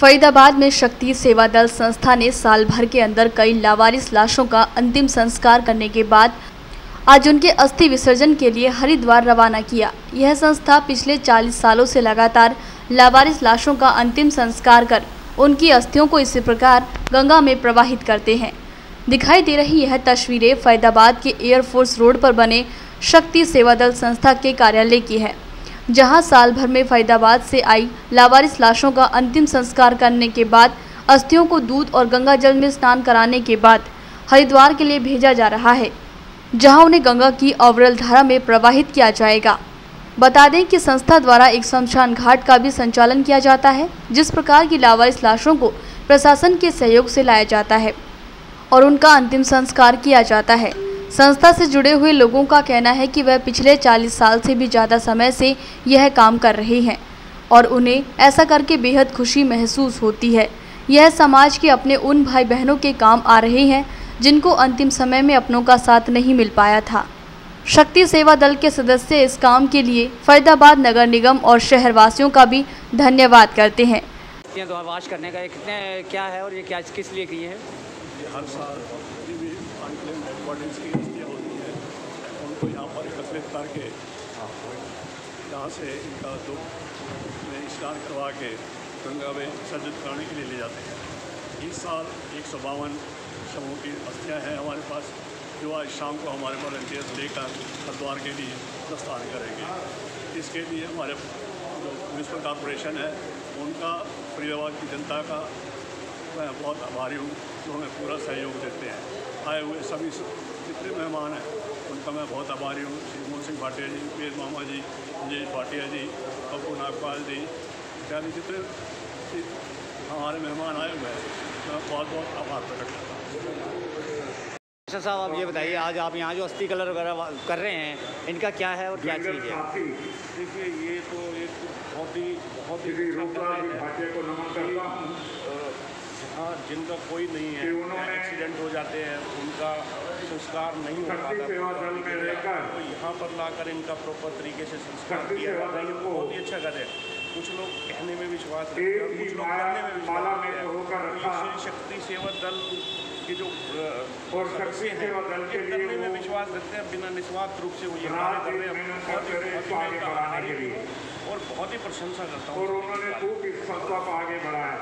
फरीदाबाद में शक्ति सेवा दल संस्था ने साल भर के अंदर कई लावारिस लाशों का अंतिम संस्कार करने के बाद आज उनके अस्थि विसर्जन के लिए हरिद्वार रवाना किया। यह संस्था पिछले 40 सालों से लगातार लावारिस लाशों का अंतिम संस्कार कर उनकी अस्थियों को इसी प्रकार गंगा में प्रवाहित करते हैं। दिखाई दे रही यह तस्वीरें फरीदाबाद के एयरफोर्स रोड पर बने शक्ति सेवा दल संस्था के कार्यालय की है। जहाँ साल भर में फरीदाबाद से आई लावारिस लाशों का अंतिम संस्कार करने के बाद अस्थियों को दूध और गंगा जल में स्नान कराने के बाद हरिद्वार के लिए भेजा जा रहा है, जहाँ उन्हें गंगा की अवरल धारा में प्रवाहित किया जाएगा। बता दें कि संस्था द्वारा एक शमशान घाट का भी संचालन किया जाता है, जिस प्रकार की लावारिस लाशों को प्रशासन के सहयोग से लाया जाता है और उनका अंतिम संस्कार किया जाता है। संस्था से जुड़े हुए लोगों का कहना है कि वह पिछले 40 साल से भी ज़्यादा समय से यह काम कर रहे हैं और उन्हें ऐसा करके बेहद खुशी महसूस होती है। यह समाज के अपने उन भाई बहनों के काम आ रहे हैं, जिनको अंतिम समय में अपनों का साथ नहीं मिल पाया था। शक्ति सेवा दल के सदस्य इस काम के लिए फरीदाबाद नगर निगम और शहरवासियों का भी धन्यवाद करते हैं। करने का कितने, क्या है और ये क्या, किस लिए किए हैं? ये हर साल जितनी भी अनक्लेम डेड बॉडीज़ की हस्तियाँ होती हैं, उनको यहाँ पर एकत्रित करके यहाँ से इनका दुख में स्नान करवा के गंगा में विसर्जित कराने के लिए ले जाते हैं। इस साल एक सौ बावन शवों की अस्थियाँ हैं हमारे पास, जो आज शाम को हमारे वॉल्टियर्स लेकर हरिद्वार के लिए प्रस्थान करेंगे। इसके लिए हमारे जो म्यूनसिपल कॉरपोरेशन है, उनका फरीदाबाद की जनता का मैं बहुत आभारी हूँ। जो हमें पूरा सहयोग देते हैं। आए हुए सभी जितने मेहमान हैं उनका मैं बहुत आभारी हूँ। श्री मोहन सिंह भाटिया जी वेद मामा जी संजय भाटिया जी पप्पू नागपाल जी इत्यादि जितने हमारे मेहमान आए हुए हैं मैं बहुत बहुत आभार प्रकट करता हूँ। अच्छा साहब आप ये बताइए आज आप यहाँ जो अस्थि कलर वगैरह कर रहे हैं इनका क्या है और क्या चीज़ है? देखिए ये तो एक बहुत ही बहुत ही हाँ। जिनका कोई नहीं है एक्सीडेंट हो जाते हैं उनका संस्कार नहीं हो पाता। तो यहाँ पर लाकर इनका प्रॉपर तरीके से संस्कार किया जाता है ये बहुत ही अच्छा कर है। कुछ लोग कहने में विश्वास रखते हैं कुछ लोग करने में विश्वास रखते हैं। तो श्री शक्ति सेवा दल की जो और सदस्य हैं ये करने में विश्वास रखते हैं बिना निस्वार्थ रूप से वो ये कार्य कर रहे हैं। बहुत ही ही मैं इनका आभारी हूँ और बहुत ही प्रशंसा करता हूँ और उन्होंने खूब इस संस्था को आगे बढ़ाया।